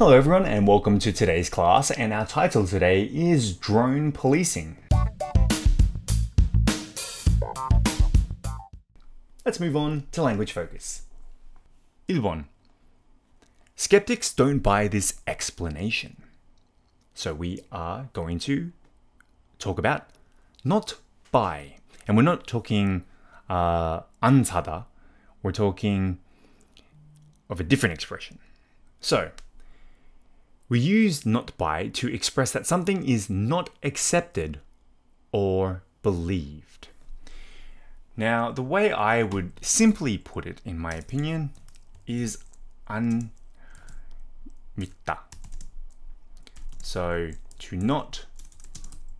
Hello everyone and welcome to today's class and our title today is Drone Policing. Let's move on to language focus. Ilbon. Skeptics don't buy this explanation. So we are going to talk about not buy. And we're not talking uh, antada, we're talking of a different expression. So we use not buy to express that something is not accepted or believed. Now, the way I would simply put it, in my opinion, is an So, to not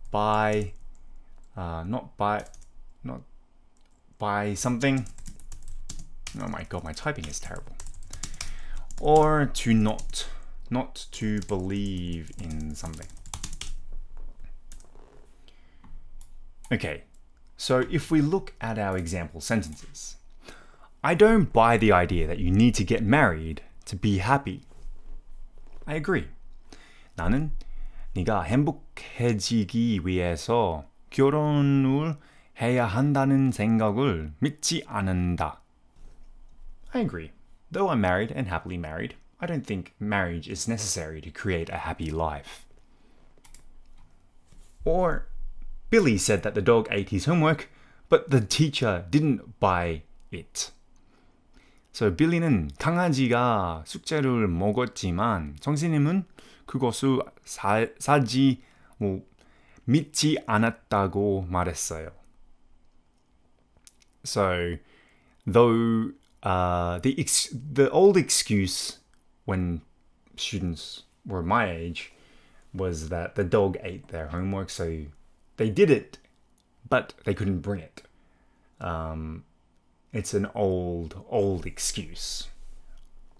buy, uh, not buy, not buy something. Oh my god, my typing is terrible. Or to not not to believe in something. Okay, so if we look at our example sentences, I don't buy the idea that you need to get married to be happy. I agree. 나는 네가 행복해지기 위해서 결혼을 해야 한다는 생각을 믿지 않는다. I agree. Though I'm married and happily married, I don't think marriage is necessary to create a happy life. Or, Billy said that the dog ate his homework, but the teacher didn't buy it. So 빌리는 강아지가 숙제를 먹었지만 선생님은 그것을 사, 사지 뭐 믿지 않았다고 말했어요. So, though uh, the ex- the old excuse when students were my age was that the dog ate their homework, so they did it, but they couldn't bring it. Um, it's an old, old excuse.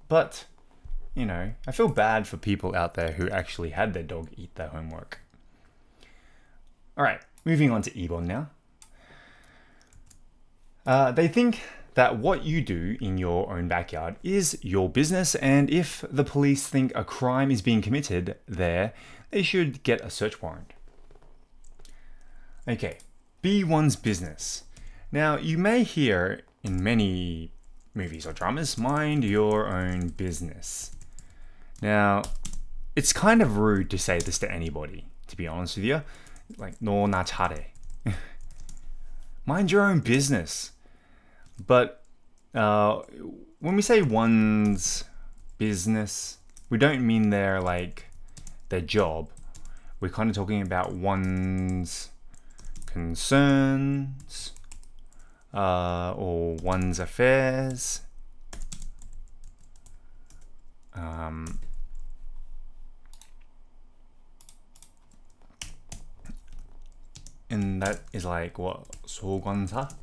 But, you know, I feel bad for people out there who actually had their dog eat their homework. Alright, moving on to Ebon now. Uh, they think that what you do in your own backyard is your business, and if the police think a crime is being committed there, they should get a search warrant. Okay, be one's business. Now, you may hear in many movies or dramas, mind your own business. Now, it's kind of rude to say this to anybody, to be honest with you. Like, no na chare. mind your own business. But uh, when we say one's business, we don't mean their like their job. We're kind of talking about one's concerns uh, or one's affairs. Um, and that is like what sogonza.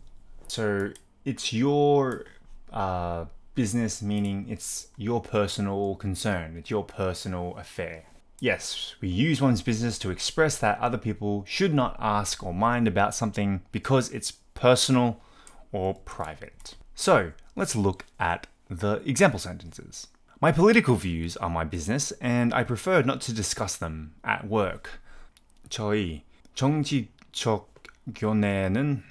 So it's your uh, business, meaning it's your personal concern, it's your personal affair. Yes, we use one's business to express that other people should not ask or mind about something because it's personal or private. So let's look at the example sentences. My political views are my business and I prefer not to discuss them at work. 저희 정치적 견해는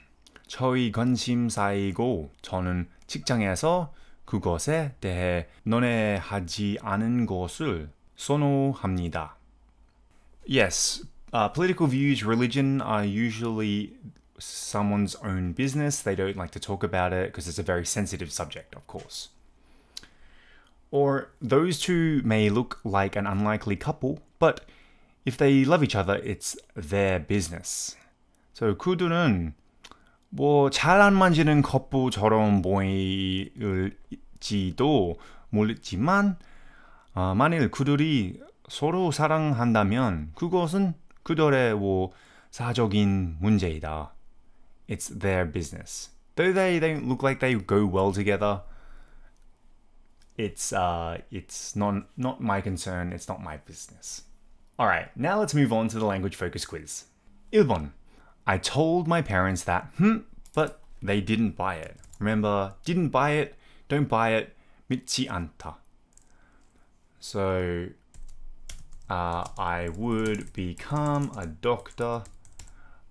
저희 관심사이고 저는 직장에서 그것에 대해 논의하지 않은 것을 선호합니다. Yes, uh, political views, religion are usually someone's own business. They don't like to talk about it because it's a very sensitive subject, of course. Or those two may look like an unlikely couple, but if they love each other, it's their business. So 그들은 뭐 잘 안 만지는 컵부처럼 보일지도 모르지만 어, 만일 그들이 서로 사랑한다면 그것은 그들의 뭐 사적인 문제이다. It's their business. Though they don't look like they go well together, it's uh it's not not my concern, it's not my business. Alright, now let's move on to the language focus quiz. 1번 I told my parents that, hmm, but they didn't buy it. Remember, didn't buy it, don't buy it, 믿지 않다. So, uh, I would become a doctor,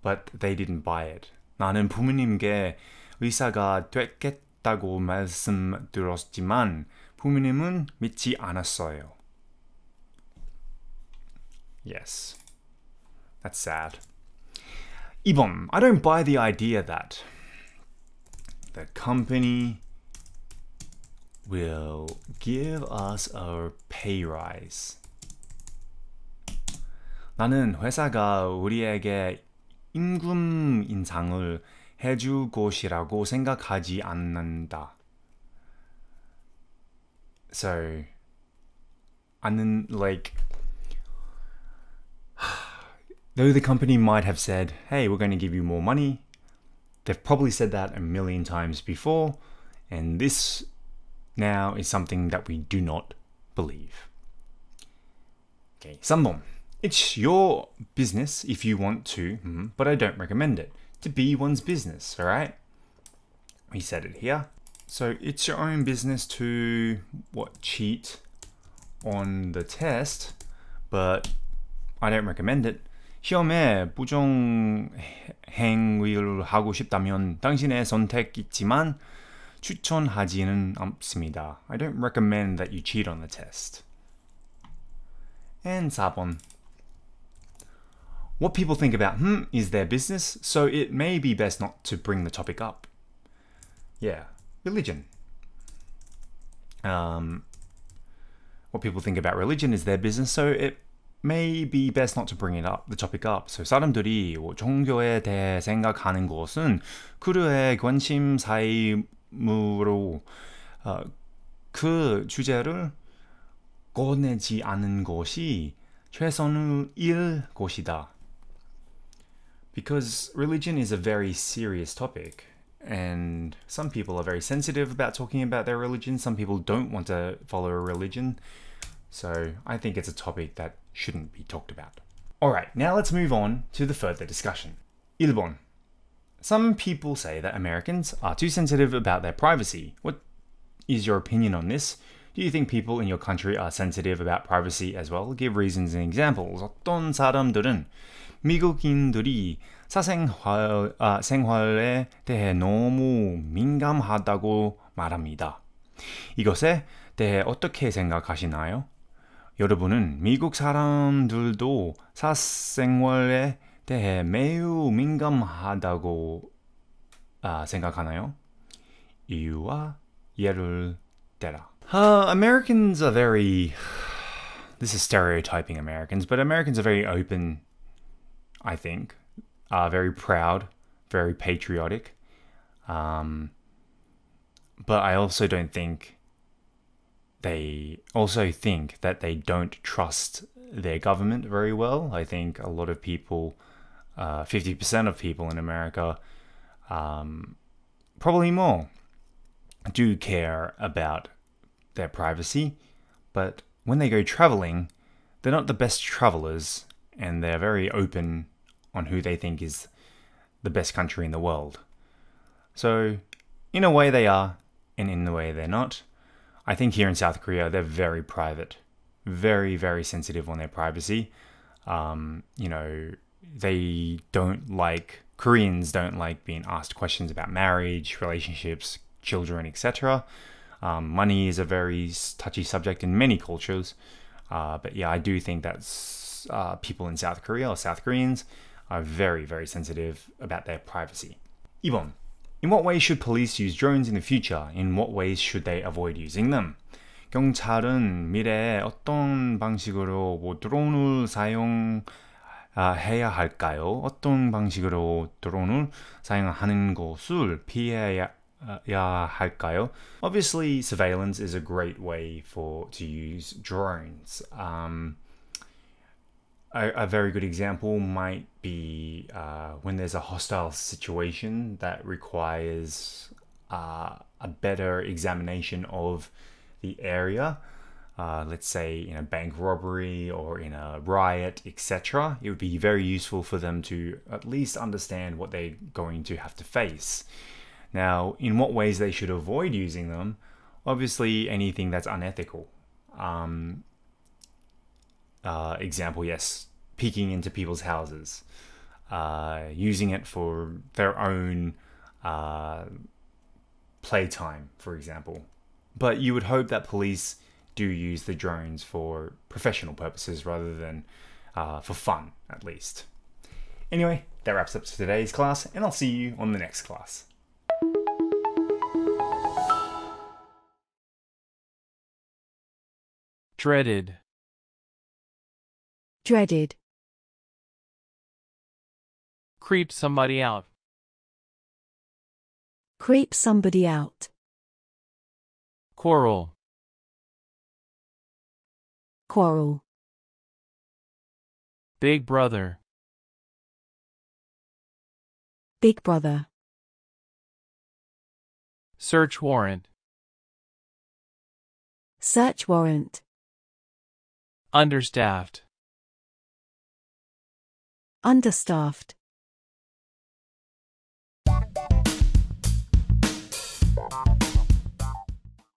but they didn't buy it. 나는 부모님께 의사가 됐겠다고 말씀드렸지만 부모님은 믿지 않았어요. Yes. That's sad. 2번. I don't buy the idea that the company will give us a pay rise. 나는 회사가 우리에게 임금 인상을 해줄 것이라고 생각하지 않는다. So, 않는 like though the company might have said, "Hey, we're going to give you more money," they've probably said that a million times before, and this now is something that we do not believe. Okay, 3번. It's your business if you want to, hmm, but I don't recommend it. To be one's business, alright? We said it here. So it's your own business to what cheat on the test, but I don't recommend it. 시험에 부정 행위를 하고 싶다면 당신의 선택 있지만 추천하지는 않습니다. I don't recommend that you cheat on the test. And 4번. What people think about hmm is their business, so it may be best not to bring the topic up. Yeah, religion. Um, what people think about religion is their business, so it may be best not to bring it up, the topic up. So 사람들이 종교에 대해 생각하는 것은 그들의 관심사이므로 어, 그 주제를 꺼내지 않은 것이 최선일 것이다. Because religion is a very serious topic, and some people are very sensitive about talking about their religion. Some people don't want to follow a religion. So I think it's a topic that shouldn't be talked about. Alright, now let's move on to the further discussion. 일본. Some people say that Americans are too sensitive about their privacy. What is your opinion on this? Do you think people in your country are sensitive about privacy as well? Give reasons and examples. 어떤 사람들은 미국인들이 사생활, 아, 생활에 대해 너무 민감하다고 말합니다. 이것에 대해 어떻게 생각하시나요? 여러분은 미국 사람들도 사생활에 대해 매우 민감하다고 아, 생각하나요? 이유와 예를 대라. Uh, Americans are very. This is stereotyping Americans, but Americans are very open, I think. Are very proud, very patriotic. Um, but I also don't think they also think that they don't trust their government very well. I think a lot of people, uh, 50% of people in America, um, probably more, do care about their privacy, but when they go traveling, they're not the best travelers and they're very open on who they think is the best country in the world. So, in a way, they are, and in a way, they're not. I think here in South Korea, they're very private, very, very sensitive on their privacy. Um, you know, they don't like, Koreans don't like being asked questions about marriage, relationships, children, etc. Um, money is a very touchy subject in many cultures. Uh, but yeah, I do think that uh, people in South Korea or South Koreans are very, very sensitive about their privacy. 2번. In what ways should police use drones in the future? In what ways should they avoid using them? 경찰은 미래에 어떤 방식으로 뭐 드론을 사용 해야 할까요? 어떤 방식으로 드론을 사용하는 것을 피해야 할까요? Obviously, surveillance is a great way for to use drones. Um, a, a, very good example might be uh, when there's a hostile situation that requires uh, a better examination of the area. Uh, let's say in a bank robbery or in a riot, etc., it would be very useful for them to at least understand what they're going to have to face. Now, in what ways they should avoid using them? Obviously, anything that's unethical. Um, uh, example, yes, peeking into people's houses, uh, using it for their own uh, playtime, for example. But you would hope that police do use the drones for professional purposes rather than uh, for fun, at least. Anyway, that wraps up today's class, and I'll see you on the next class. dreaded, dreaded, creep somebody out, creep somebody out, quarrel, quarrel, big brother, big brother, search warrant, search warrant, understaffed, understaffed,